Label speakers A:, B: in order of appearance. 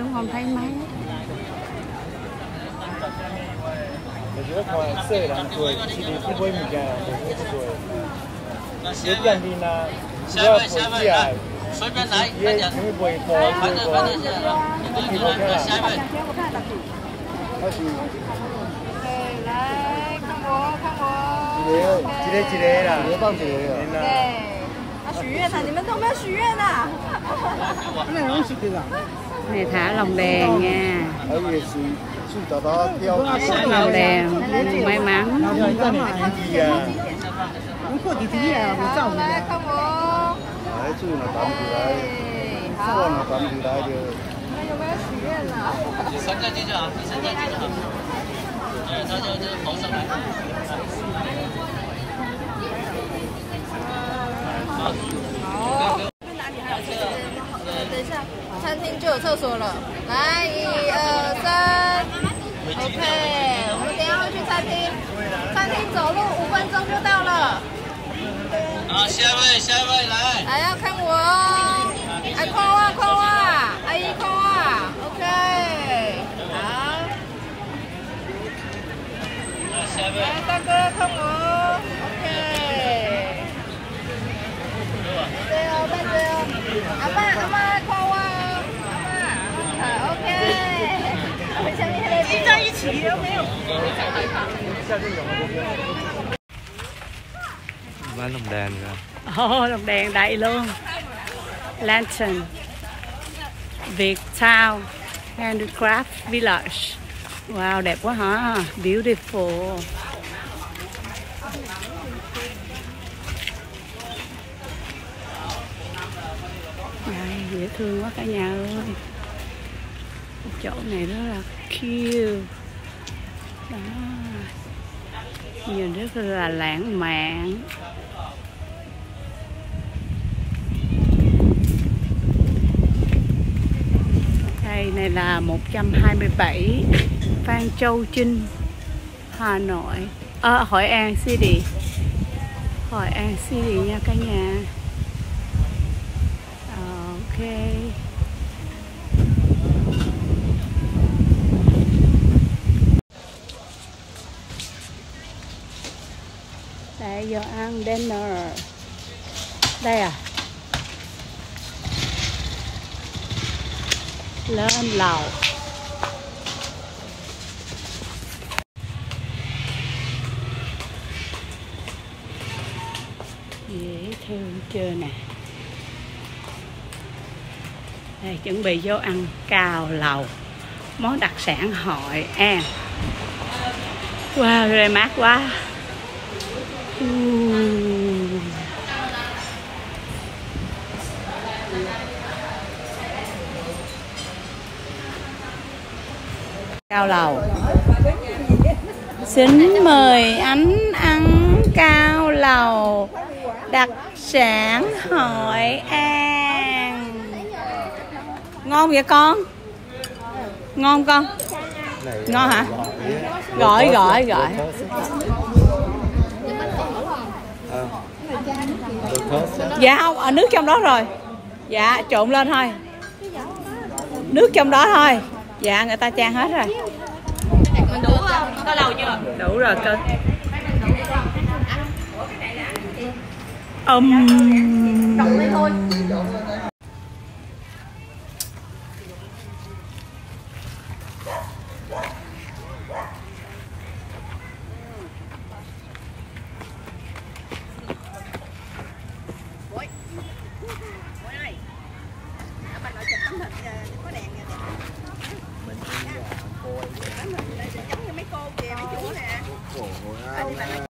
A: 生活太慢。
B: 我觉得看人，去买物件不。便，
C: 随便来，
D: 看。我，看我。许愿啊！你们都没有许愿啊？
A: này thả lồng đèn nha
B: 还有是树豆豆雕，
A: thả lồng đèn may mắn
B: 弟弟啊，
D: 好，来看我。
B: 来树那担起来，
D: 对，
B: 树
D: 有厕所了。来，一二三，OK。我们等一下会去餐厅，餐厅走路五分钟就到了。
C: 好，下一位，下一位来。
D: 来，要看我哦。哎，看我，看我，阿姨看我，OK。好，
C: 来，下一位。
D: 来，大哥看我
B: bán lồng đèn rồi
A: Ồ, lồng đèn đầy luôn. Lantern. Việt Town Handicraft Village. Wow, đẹp quá hả Beautiful. Đây, dễ thương quá cả nhà ơi. Chỗ này rất là cute. Đó. Nhìn rất là lãng mạn. Đây này là 127 Phan Châu Trinh Hà Nội. À, Hội An City. Hội An City nha cả nhà. Ờ, Ok. Bây giờ ăn dinner. Đây à. Lên lầu. Dễ thương chưa nè. Đây, chuẩn bị vô ăn cao lầu. Món đặc sản hội an. Wow rồi mát quá cao lầu. Xin mời anh ăn cao lầu. Đặc sản hội an. Ngon vậy con? Ngon con ngon hả? gọi gọi gọi dạ. Không ở nước trong đó rồi. Dạ trộn lên thôi. Nước trong đó thôi. Dạ người ta trang hết rồi.
D: Mình đủ không? Có lầu chưa?
A: đủ rồi cơ um,
D: Amen.